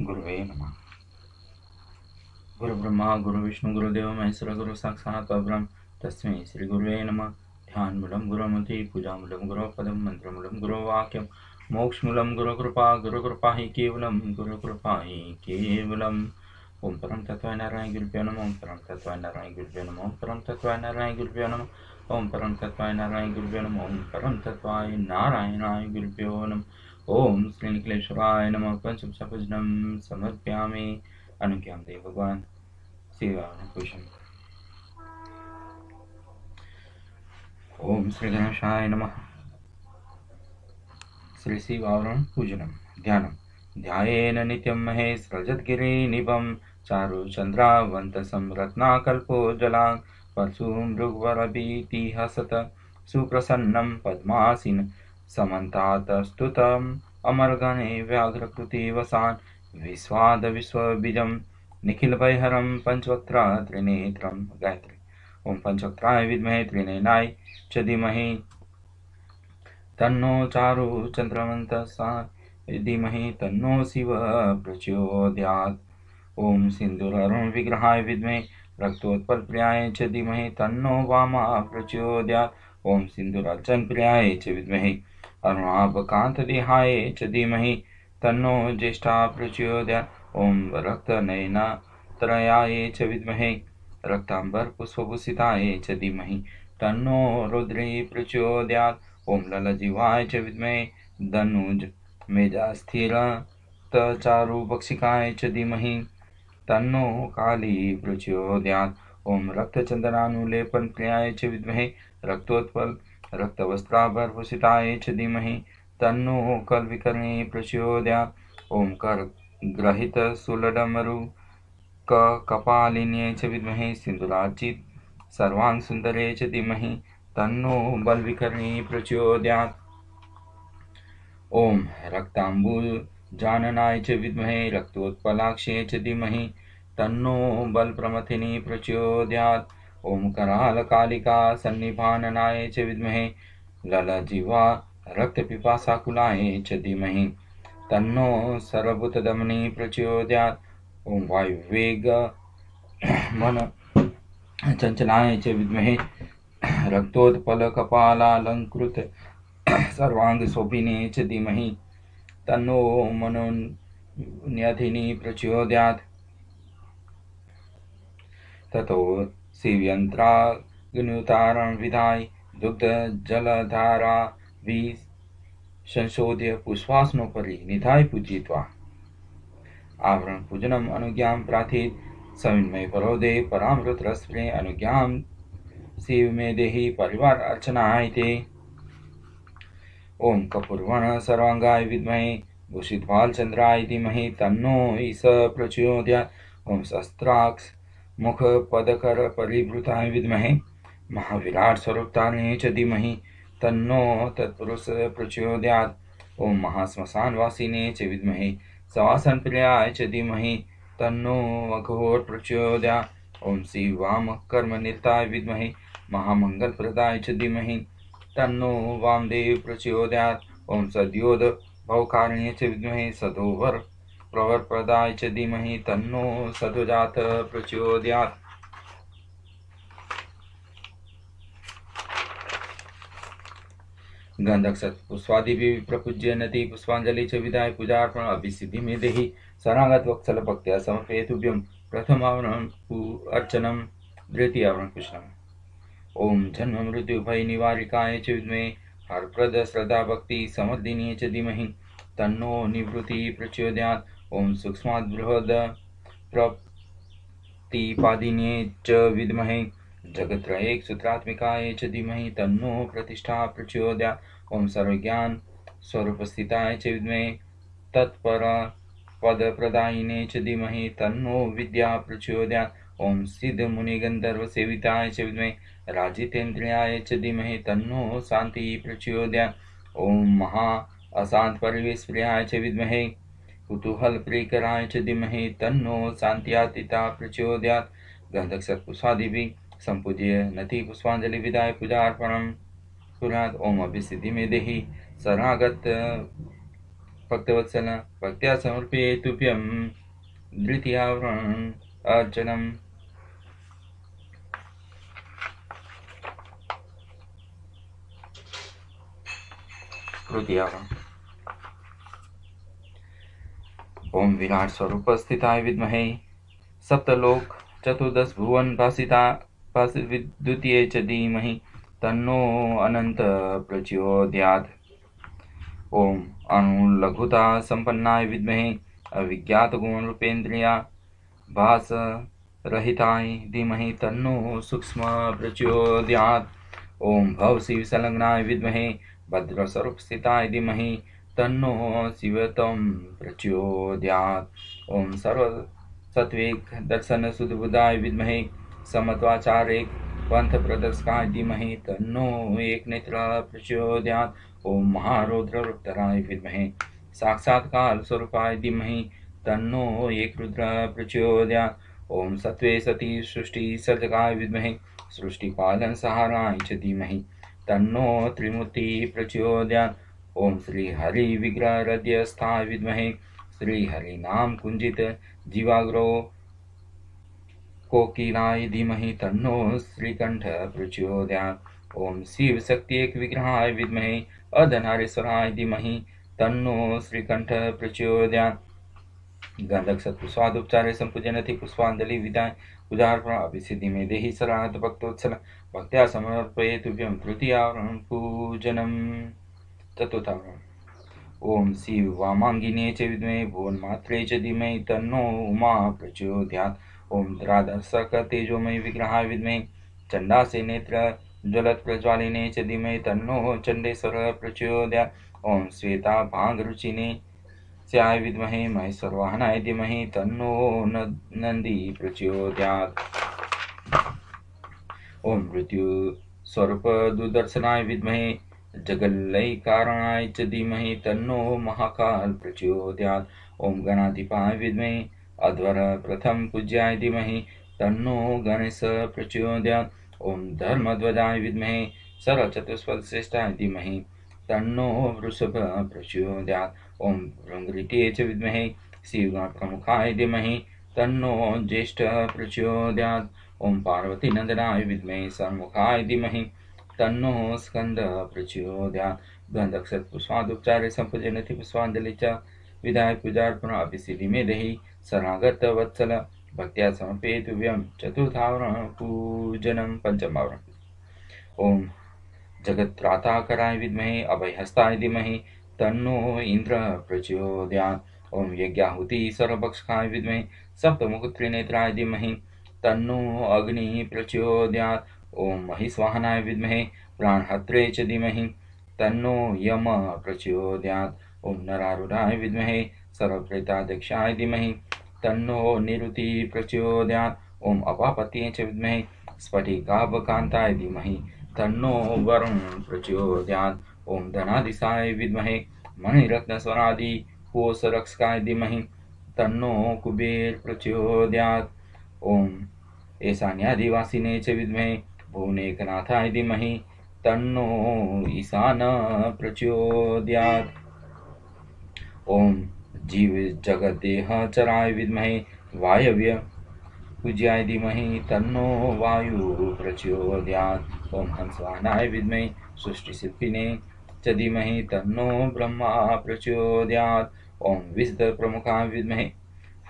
गुरुवे नमः। गुरुब्रह्मा, गुरुविष्णु, गुरुदेव, महेश्वर, गुरु साक्षात् परब्रह्म तस्मै श्री गुरुवे नमः। ध्यानमूलं गुरुमति पूजामूलं गुरुपदं मन्त्रमूलं गुरुवाक्यं मोक्षमूलं गुरुकृपा गुरुकृपा हि केवलं गुरुकृपा हि केवलम्। ओम परम तत्व नारायण गुरुभ्यो नमः ओम परम तत्व नारायण गुरुभ्यो नमः ओम परम तत्व नारायण गुरुभ्यो नमः ओम परम तत्व नारायण गुरुभ्यो नमः ओम परम तत्व नारायणाय गुरुभ्यो नमः। ओम श्री निखिलेश्वराय नमः पंचम सपजनम समर्प्यामि। अनुज्ञां देव भगवान। श्रीरामकृष्ण ओम श्री गणेशाय नमः। श्री शिवावरण पूजनम, ध्यानम। ध्यान नित्यं महेश्रजद्गिरिनिभं चारुचन्द्रावन्तसं रत्नाकल्पोज्ज्वलां परशुमृगवरभीतिहसत सुप्रसन्नं पद्मासीन। समन्तातस्तुतम् अमरगणे व्याघ्रकृति वसान् विश्वादविश्वबीजं निखिलभयहरं पञ्चवक्त्रा त्रिनेत्रं गायत्री। ॐ पञ्चवक्त्राय विद्महे त्रिनेनाय च धीमहि। तन्नो चारु चन्द्रवन्तसा धीमहि, तन्नो शिव प्रचोदयात्। ॐ सिन्दूररुण विग्रहाय विद्महे रक्तोत्पलप्रियाय च धीमहि, तन्नो वामा प्रचोदयात्। ॐ सिन्दूरार्चनप्रियाय च विद्महे। अरुणाभकान्तदेहाय च धीमहि तन्नो ज्येष्ठा प्रचोदयात् ॐ रक्तनयनत्रयाय च विद्महे। रक्ताम्बरपुष्पभूषिताय च धीमहि तन्नो रुद्रे प्रचोदयात् ॐ ललजीवाय च विद्महे धनुज मेजास्थिरतचारुपक्षिकाय च धीमहि तन्नो काली प्रचोदयात् ॐ रक्तचन्दनानुलेपनप्रियाय च विद्महे रक्तोत्पल रक्तवस्त्राभरभूषिताय च धीमहि तन्नो कल्विकर्णे प्रचोदयात् ॐ करग्रहितसुलडमरु कपालिन्ये च विद्महे सिन्दूरार्चित सर्वाङ्गसुन्दरे च धीमहि तन्नो बलविकर्णे प्रचोदयात् ॐ रक्ताम्बुजाननाय च विद्महे रक्तोत्पलाक्षे च धीमहि तन्नो बलप्रमथिनी प्रचोदयात्। ॐ करालकालिका सन्निभाननाय च विद्महे ललजिह्वा रक्तपिपासाकुलाय च धीमहि। तन्नो सर्वभूतदमनी प्रचोदयात्। ॐ वायुवेग मन चञ्चलाय च विद्महे। रक्तोत्पलकपालालङ्कृत सर्वाङ्गशोभिने च धीमहि। तन्नो मनोन्यधिनी प्रचोदयात्। ततो शिवयन्त्राग्नितारणविधाय दुग्धजलधारा वि संशोध्य पुष्पासनोपरि निधाय पूजयित्वा आवरण पूजनम अनुज्ञां प्रार्थित। सविन्मय परोदे परामृतरस्प्रे अनुज्ञां शिव में देहि परिवार अर्चनाय ते ओम कपूर्वण सर्वांगाय विद्महे। भूषित भालचंद्राय धीमहि तन्नो ईश प्रचोदयात्। ओम शस्त्राक्ष मुख पदकर परिवृताय विद्महे महाविराट स्वरूपताने च धीमहि। तन्नो तत्पुरुष प्रचोदयात्। ओम महाश्मशानवासिने च विद्महे। सवासन प्रियाय च धीमहि। तन्नो अघोर प्रचोदयात् ओम शिवाम कर्म निरताय विद्महे। महामंगलप्रदाय च धीमहि। तन्नो वामदेव प्रचोदयात्। ॐ सद्योद भवकारिण्ये च विद्महे। सदोवर प्रवर्प्रदाय च धीमहि तन्नो सधुजात प्रचोदयात्। गंधक भी प्रपूज्य नदी पुष्पांजलि च विधाय पूजार्पण अभिसिद्धि में देहि। शरणागत वत्सल भक्त्या समर्पयतुभ्यं प्रथमावरणं अर्चनं द्वितीयावरण कृष्णम् ओम जन्म मृत्यु भय निवारिकाय च विद्महे। हरप्रद श्रद्धा भक्ति समर्दिनी च धीमहि। तन्नो निवृत्ति प्रचोदयात्। ओम सूक्ष्मात् बृहद प्रतिपादिन्ये च विद्महे जगत्रये सूत्रात्मिकाय च धीमहि तन्नो प्रतिष्ठा प्रचोदयात् ओम सर्वज्ञान स्वरूपस्थिताय च विद्महे तत्पर पदप्रदायिने च धीमहि तन्नो विद्या प्रचोदयात् ओम सिद्ध मुनिगंधर्व सेविताय च विद्महे राजितेन्द्रियाय च धीमहि तन्नो शांति प्रचोदया ओम महा अशांत परिवेश प्रियाय च विद्महे कुतूहल प्रियकराय च धीमहि तन्नो शांत्यातीता प्रचोदयात्। नति पुष्पांजलि विदाय पूजार्पणं कुर्यात् ओम अभिसिद्धि में देहि। शरणागत भक्तवत्सल भक्त्या समर्पयेतुभ्यं द्वितीयावरण अर्चनम्। तृतीयावरण ओम विराट स्वरूप स्थिताय विद्महे। सप्तलोक चतुर्दश भुवन भाषिता द्वितीय च धीमहि तन्नो अनंत प्रचोदयात्। ओम अणुलघुता संपन्नाय विद्महे, अविज्ञात गुण रूपेन्द्रिया भास रहिताय धीमहि तन्नो सूक्ष्म प्रचोदयात्। ओम भव शिव संलग्नाय विद्महे भद्रस्वरूप स्थिताय धीमहि तन्नो शिवतं प्रचोदयात्। ओम सर्व सत्विक दर्शन सुदबुदाय विद्महे समत्वाचारेक पंथ प्रदर्शकाय धीमहि तन्नो एक नेत्र प्रचोदयात्। ओम महारुद्र रुद्राय विद्महे साक्षात्काल स्वरूपाय धीमहि तन्नो एक रुद्र प्रचोदयात्। ओम सत्वे सती सृष्टि सर्जकाय विद्महे सृष्टिपालन सहाराय च धीमहि तन्नो त्रिमूर्ति प्रचोदयात्। ओम श्री हरि विग्रह हृदयस्थाय विद्महे श्री हरि नाम कुंजित जीवाग्रो कोकिलाय धीमहि तन्नो श्रीकंठ प्रचोदयात् ओम शिव शक्ति एक विग्रहाय विद्महे। अर्धनारेश्वराय धीमहि तन्नो श्रीकंठ प्रचोदयात् गंधक सत्पुष्पादुपचारे संपूजनति पुष्पांजलि विदाय। पूजार्पण अभिसिद्धि में देहि शरणागत भक्तोत्सल भक्त्या समर्पये तुभ्यं तृतीयावरण पूजनम। चतुर्थावरण ओम शिव वामांगिने च विद्महे भुवनमात्रे च धीमहि तन्नो उमा प्रचोदयात्। ओम द्रादर्शक तेजोमय विग्रहाय विद्महे चंडासे नेत्र ज्वलत प्रज्वालिने च धीमहि तन्नो चंडेश्वर प्रचोदयात्। ओम श्वेता भाँग रुचिने स्याय विद्महे, महेश्वरवाहनाय धीमहि तन्नो नंदी प्रचोदयात्। ओम मृत्यु स्वरूप दुर्दर्शनाय विद्महे जगल्लयकारणाय च धीमहि तन्नो महाकाल प्रचोदयात्। ओम गणाधिपाय विद्महे। अध्वर प्रथम पूज्याय धीमहि। तन्नो गणेश प्रचोदयात्। ओम धर्मध्वजाय विद्महे। सरचतुष्पद श्रेष्ठाय धीमहि। तन्नो वृषभ प्रचोदयात्। ओम भृंगृते च विद्महे। शिवगणप्रमुखाय धीमहि। तन्नो ज्येष्ठ प्रचोदयात्। ओम पार्वती नंदनाय विद्महे। सर्मुखाय धीमहि। तन्नो स्कंद प्रचोदयात्। गंधक्षत्पुष्पादुपचारे संपूजनति पुष्पांजलि च विधाय पूजार्पण अभिसिद्धि में देहि शरणागत वत्सल। भक्त्या समर्पयितव्यं चतुर्थावरण पूजनं पञ्चमावरण। ओम जगत्राताकराय विद्महे अभयहस्ताय धीमहि। तन्नो इंद्र प्रचोदयात्। ओम यज्ञाहुति सर्वभक्षकाय विद्महे। सप्तमुख त्रिनेत्राय धीमहि। तन्नो अग्नि प्रचोदयात्। ओम महिस्वाहनाय विद्महे प्राणहत्रे च धीमहि। तन्नो यम प्रचोदयात्। ओम नरारूढ़ाय विद्महे सर्वप्रेताध्यक्षाय धीमहि। तन्नो निरुति प्रचोदयात्। ओम अपापत्ये च विद्महे स्फटिकाभकान्ताय धीमहि। तन्नो वरुण प्रचोदयात्। ओम धनादिशाय विद्महे मणिरत्नस्वरादि कोशरक्षकाय धीमहि। तन्नो कुबेर प्रचोदयात्। ओम ईशान्यादिवासिने च विद्महे भुवनेकनाथाय धीमहि तन्नो ईशान प्रचोदयात्। ओम जीव जगत देह चराय विद्महे वायव्य पूज्याय धीमहि तन्नो वायु प्रचोदयात्। ओम हंसवाहनाय विद्महे सृष्टिशिल्पिने च धीमहि तन्नो ब्रह्मा प्रचोदयात्। ओम विशद प्रमुखाय विद्महे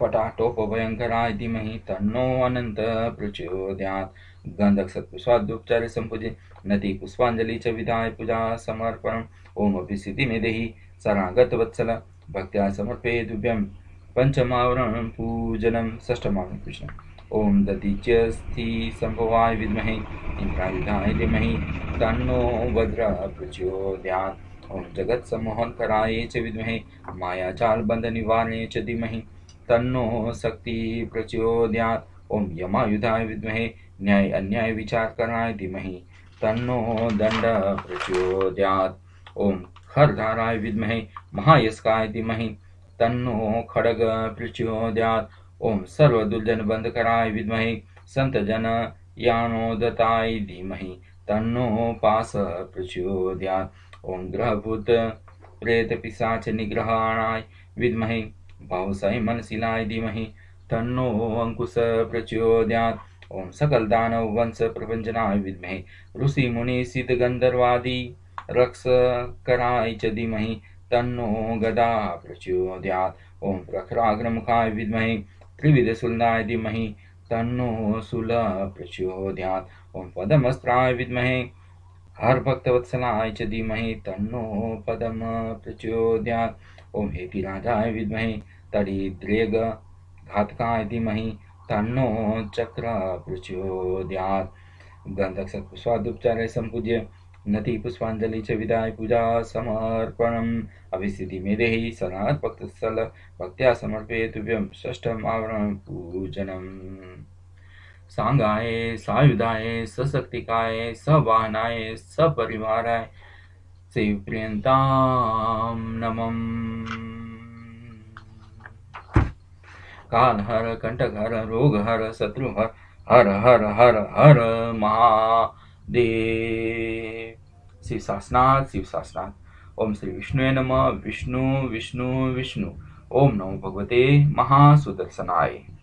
फटाटोपभयङ्कराय धीमहि तन्नो अनंत प्रचोदयात्। गंधक सत्पुष्पादुपचार्य संपूजे नदी पुष्पांजलि च विधाय पूजा समर्पण ओम अभिसिद्धि में देहि। शरणागत वत्सल। भक्त्या समर्पये दुभ्यं पंचमावरण पूजनं। षष्ठमावरण कृष्ण ओम दधिच्यस्थि संभवाय विद्महे। इंद्रायुधाय धीमहि। तन्नो वज्र प्रचोदयात्। ओम जगत सम्मोहन कराय च विद्महे। मायाजाल बंध निवारणे च धीमहि। तन्नो शक्ति प्रचोदयात्। ओम यमायुधाय विद्महे। न्याय अन्याय विचार करनाय धीमहि। तन्नो दंड प्रचोदयात्। ओम खरधाराय विद्महे, महायस्काय धीमहि। तन्नो खड़ग प्रचोदयात्। ओम सर्वदुर्जन बंध कराय विद्महे, संत जन यानोदताय धीमहि। तन्नो पास प्रचोदयात्। ओम ग्रहभूत प्रेत पिशाच निग्रहाणाय विद्महे भावसाई मनशिलाय धीमहि। तन्नो अंकुश प्रचोदयात्। ओम सकल दानव वंश प्रपंचनाय विद्महे। ऋषि मुनि सिद्ध गंधर्वादि रक्ष कराय च तन्नो गदा प्रचोदयात्। ओम प्रखराग्रमुखाय विद्महे त्रिविधशूलनाय धीमहि, तन्नो शूल प्रचोदयात्। ओम पदमस्त्राय विद्महे, हर भक्तवत्सलाय च धीमहि, तन्नो पदम प्रचोदयात्। ओम हेतिराजाय विद्महे तडिद्रेग घातकाय धीमहि तन्नो चक्र प्रचोदयात्। गंधक सत्पुष्पादुपचारे संपूज्य नति पुष्पांजलि च विदाय पूजा समर्पणम् अभिस्थिति में देहि सनात् भक्तस्थल भक्त्या समर्पये तुभ्यं षष्ठम् आवरण पूजनम्। सांगाय सायुधाय, सशक्तिकाय, सवाहनाय, सपरिवाराय शिवप्रियंताम नमम। काल हर कंटक हर रोग हर, शत्रु हर हर हर हर हर, महादेव। शिव शासनाथ शिव शासनाथ। ओम श्री विष्णु नम। विष्णु विष्णु विष्णु। ओम नमो भगवते महासुदर्शनाय।